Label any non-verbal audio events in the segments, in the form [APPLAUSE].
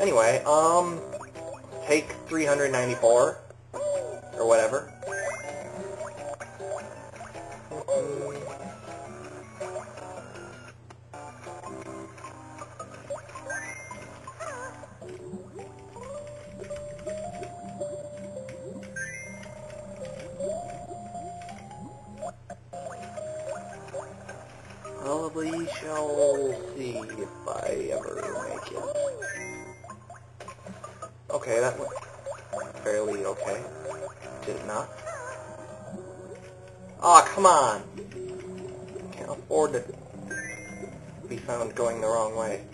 Anyway, um, take 394, or whatever. Probably shall see if I ever make it. Okay, that went fairly okay. Did it not? Aw, oh, come on! Can't afford to be found going the wrong way.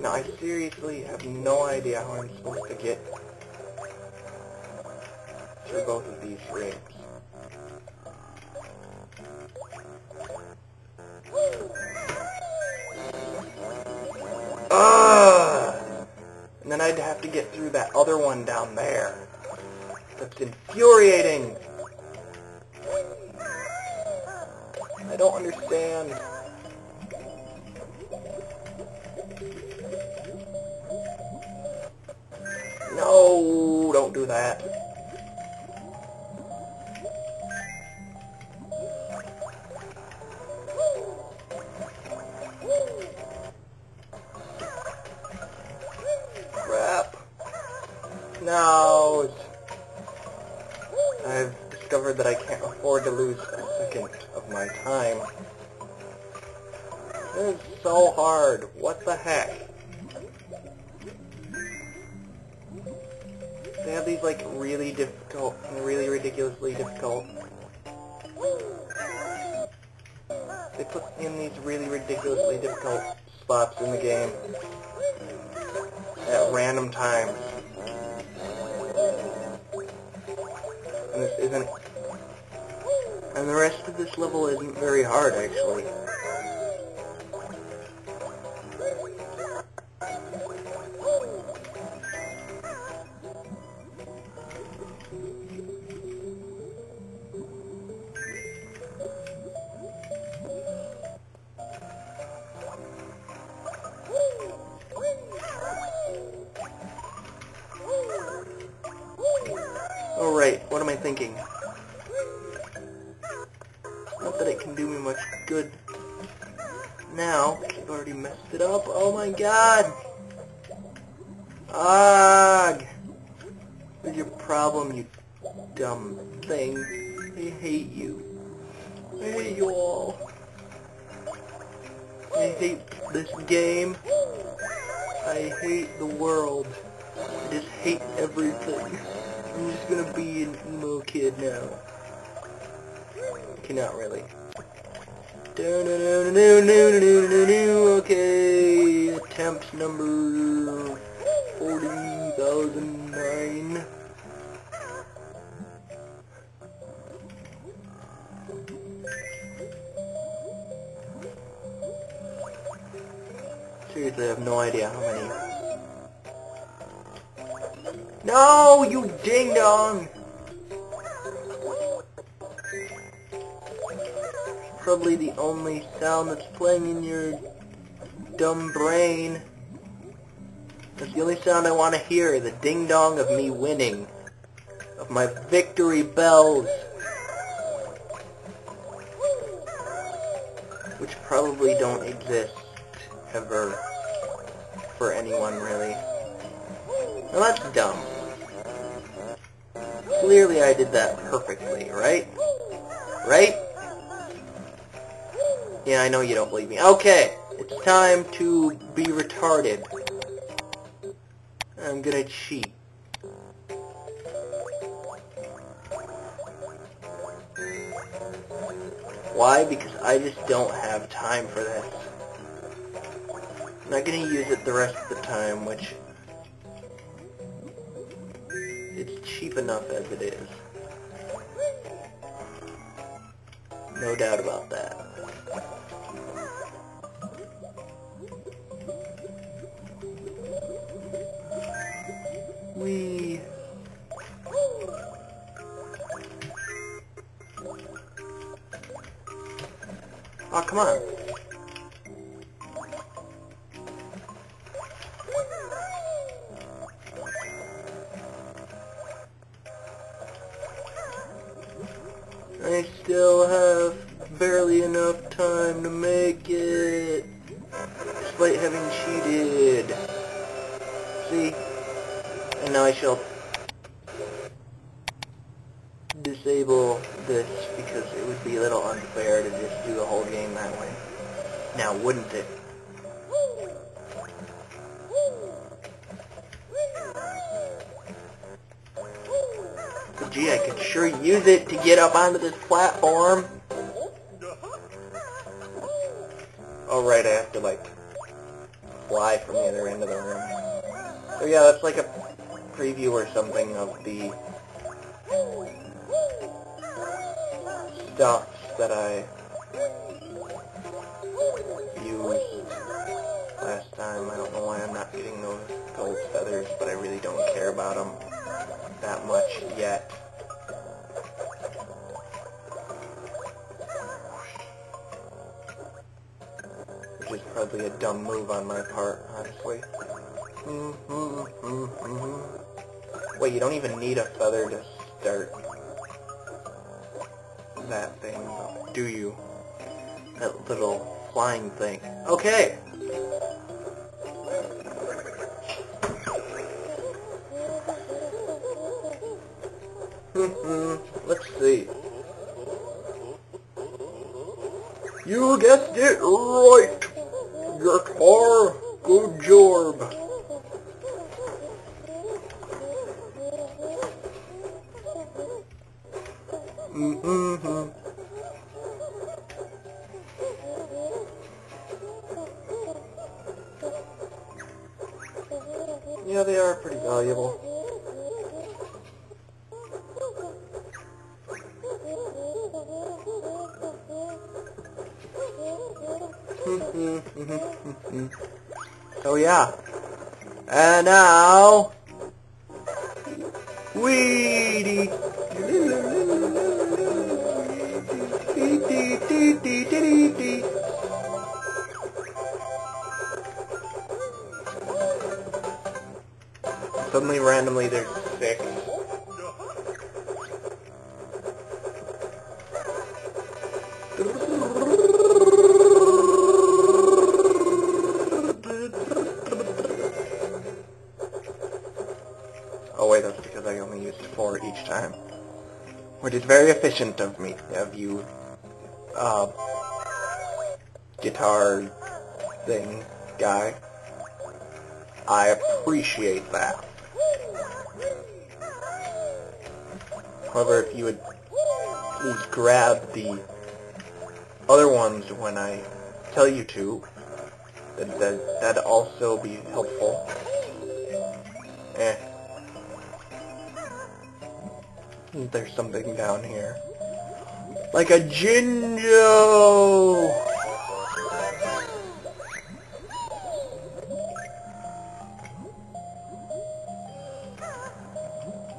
Now, I seriously have no idea how I'm supposed to get through both of these rings. I'd have to get through that other one down there. That's infuriating. I don't understand. No, don't do that. I've discovered that I can't afford to lose a second of my time. This is so hard. What the heck? They have these like really difficult, really ridiculously difficult. They put in these really ridiculously difficult spots in the game at random times. This isn't... And the rest of this level isn't very hard, actually. Oh right, what am I thinking? Not that it can do me much good now, I've already messed it up. Oh my god! Ugh! What's your problem, you dumb thing? I hate you. I hate you all. I hate this game. I hate the world. I just hate everything. I'm just gonna be an emo kid now. Okay, not really. Okay, attempt number 40,009. Seriously, I have no idea how many. No, you ding dong! Probably the only sound that's playing in your dumb brain. That's the only sound I want to hear, the ding dong of me winning. Of my victory bells. Which probably don't exist ever for anyone really. Well, that's dumb. Clearly I did that perfectly, right? Right? Yeah, I know you don't believe me. Okay, it's time to be retarded. I'm gonna cheat. Why? Because I just don't have time for this. I'm not gonna use it the rest of the time, which cheap enough as it is. No doubt about that. We Oh, come on. Still have barely enough time to make it. Despite having cheated. See? And now I shall disable this because it would be a little unfair to just do the whole game that way. Now, wouldn't it? Gee, I could sure use it to get up onto this platform. Oh, Alright, I have to like fly from the other end of the room. So yeah, that's like a preview or something of the stuff that I used last time. I don't know why I'm not getting those gold feathers, but I really don't care about them that much yet. Is probably a dumb move on my part, honestly. Mm-hmm. Wait, you don't even need a feather to start that thing, do you? That little flying thing. Okay! Mm-hmm. Let's see. You guessed it right! Your car, good job. Mm-hmm. Yeah, they are pretty valuable. Mm-hmm. oh yeah. And now... Weedy! Suddenly, randomly, there's six. Which is very efficient of me, of you, uh, guitar thing guy. I appreciate that. However, if you would please grab the other ones when I tell you to, that, that, that'd also be helpful. Eh. There's something down here. Like a Jinjo!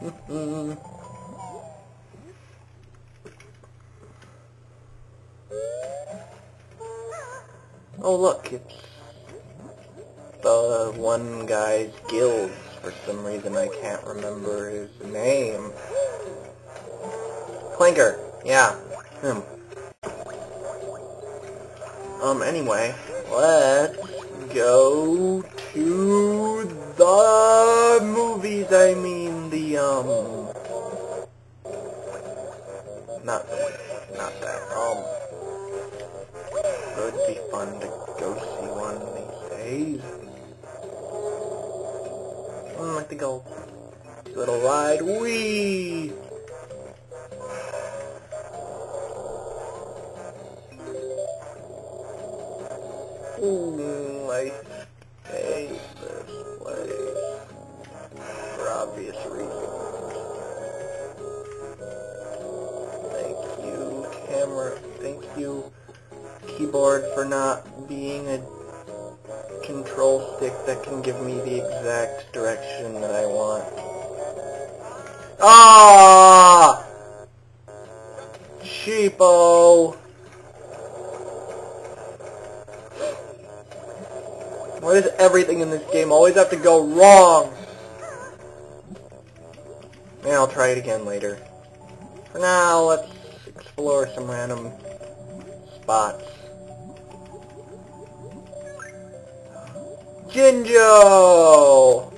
[LAUGHS] oh look, it's the one guy's guild. For some reason I can't remember his name. Clanker, yeah, him. Um, anyway, let's go to the movies, I mean the, um, not, not that, um, it would be fun to go see one of these days. I'd like to go little ride, wee! Ooh, I hate this place. For obvious reasons. Thank you, camera. Thank you, keyboard, for not being a control stick that can give me the exact direction that I want. Ah! Cheapo! Why does everything in this game always have to go wrong? And I'll try it again later. For now, let's explore some random spots. Jinjo!